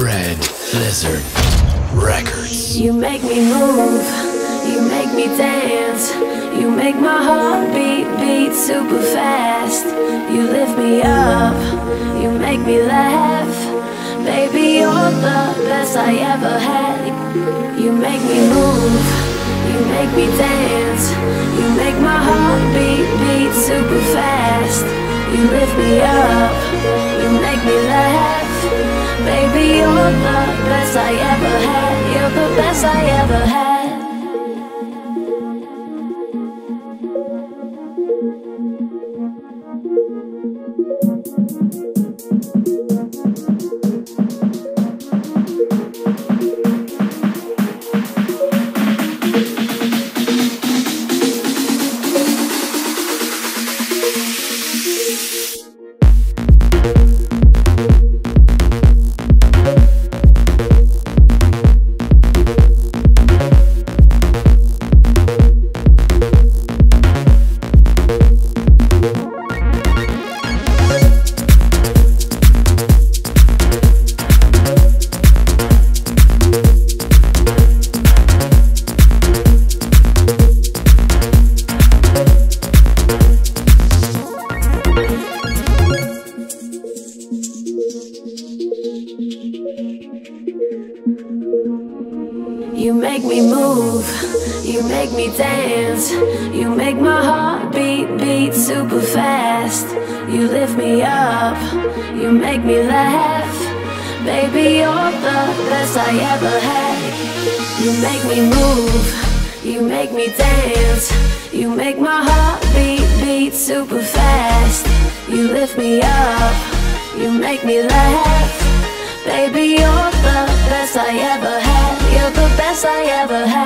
Red Lizard Records. You make me move, you make me dance, you make my heart beat, beat super fast. You lift me up, you make me laugh. Baby, you're the best I ever had. You make me move, you make me dance, you make my heart beat, beat super fast. You lift me up, you make me laugh. Baby, you're the best I ever had. You're the best I ever had. Make me move, you make me dance, you make my heart beat, beat super fast. You lift me up, you make me laugh. Baby, you're the best I ever had. You make me move, you make me dance, you make my heart beat, beat super fast. You lift me up, you make me laugh. ever had.